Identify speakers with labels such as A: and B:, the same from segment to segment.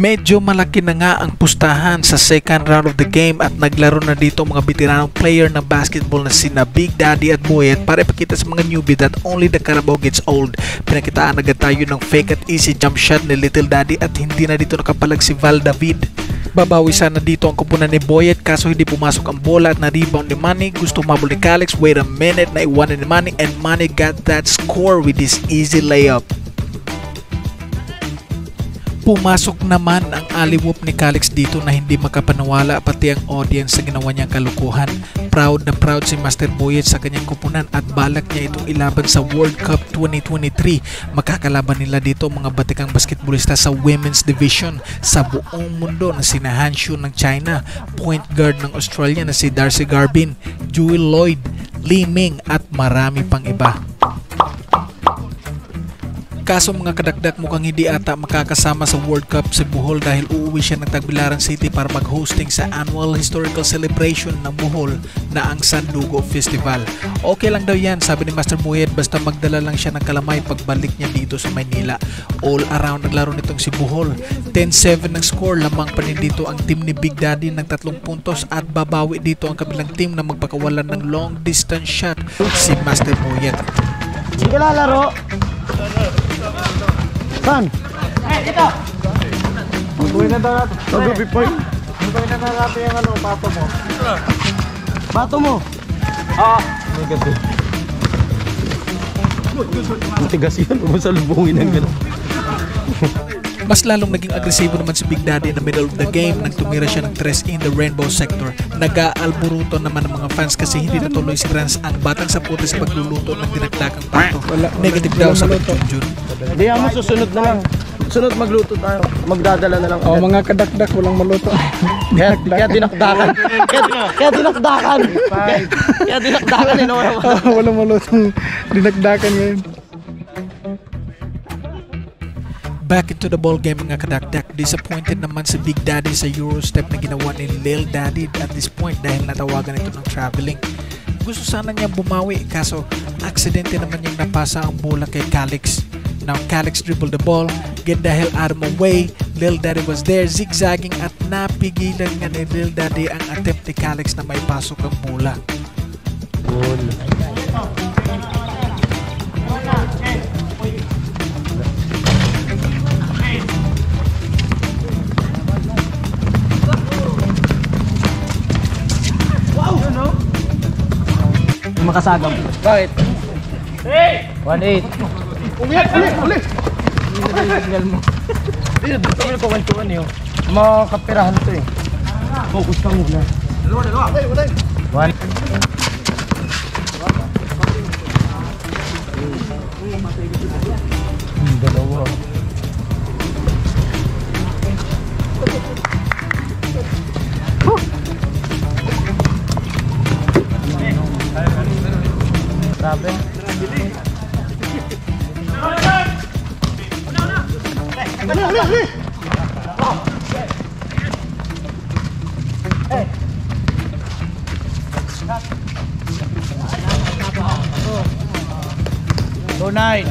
A: Medyo malaki na nga ang pustahan sa second round of the game at naglaro na dito mga veteranong player ng basketball na sina Big Daddy at Boyet para ipakita sa mga newbie that only the Carabao gets old. Pinakitaan agad tayo ng fake at easy jump shot ni Little Daddy at hindi na dito nakapalag si Val David. Babawi sana dito ang kupunan ni Boyet kaso hindi pumasok ang bola at na-rebound ni Manny. Gusto mabul ni Calix. Wait a minute, naiwanan ni Manny and Manny got that score with this easy layup. Pumasok naman ang aliwop ni Calix dito na hindi makapanawala pati ang audience sa ginawa niyang kalukuhan. Proud na proud si Master Boyet sa kanyang kupunan at balak niya itong ilaban sa World Cup 2023. Makakalaban nila dito mga batikang basketballista sa women's division sa buong mundo na sina Han Shu ng China, point guard ng Australia na si Darcy Garbin, Jewel Lloyd, Li Ming at marami pang iba. Kaso mga kadakdak mukhang hindi ata makakasama sa World Cup si Bohol dahil uuwi siya ng Tagbilaran City para mag-hosting sa annual historical celebration ng Bohol na ang Sandugo Festival. Okay lang daw yan, sabi ni Master Muhed, basta magdala lang siya ng kalamay pagbalik niya dito sa Maynila. All around naglaro nitong si Bohol. 10-7 ng score, lamang pa dito ang team ni Big Daddy ng tatlong puntos at babawi dito ang kabilang team na magpakawalan ng long distance shot si Master Muhed.
B: Sige lalaro. Saan?
C: Eh, dito.
B: Gawin na daw natin.
C: Magabi pa yun.
B: Gawin na daw natin yung ano, bato mo. Bato mo?
C: Ah.
B: Negative. Matigas yun. Huwag mo salubungin ng gano'n.
A: Mas lalong naging agresibo naman si Big Daddy in the middle of the game nang tumira siya ng tres in the rainbow sector. Nag-aalburuto naman ng mga fans kasi hindi natuloy si Rans ang batang sa puti sa pagluluto ng dinagdagang pato. Negative daw sa Junjun.
B: Hindi mo susunod na lang. Sunod magluto tayo. Magdadala na lang.
D: Oh, mga kadakdak walang maluto.
B: Kaya, kaya dinakdakan. kaya, kaya dinakdakan. Kaya, kaya dinakdakan eh. No?
D: Oh, walang malutong dinagdakan ngayon.
A: Back into the ball game mga kadakdak. Disappointed naman si Big Daddy sa Euro step na ginawa ni Lil Daddy at this point dahil natawagan ito ng traveling. Gusto sana niya bumawi kaso aksidente naman yung napasa ang bola kay Calix. Now Calix dribbled the ball, get the hell out of my way. Lil Daddy was there zigzagging at napigilan nga ni Lil Daddy ang attempt ni Calix na may pasok ang bola.
B: Makasagam. Bakit? 1-8. Umiyak! Uli! Uli! Signal mo. Hindi, dito kami kumantuan yun. Mga kapirahan to eh. Focus ka muna. Dalawa, dalawa. One. Hmm, Dalawa. Grabe. Two nine.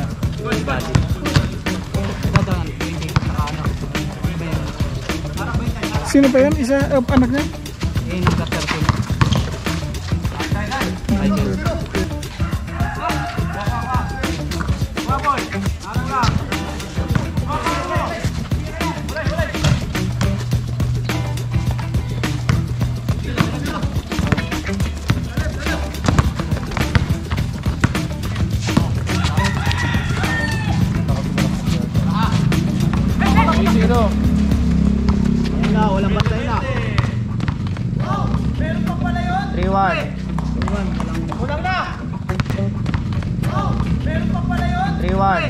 D: Sino pa yan? Isa uh, anak niya?
B: Three one.
C: Unang na.
B: Three one.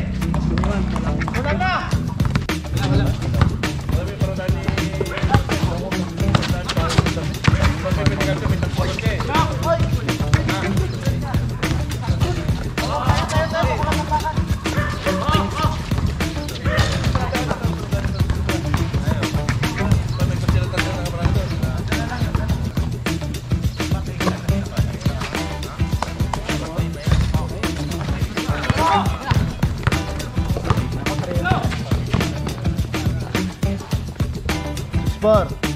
C: Unang na. Spor.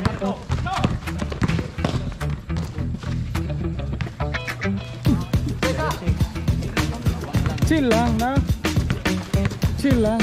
E: 别动上这个
D: 进来来进来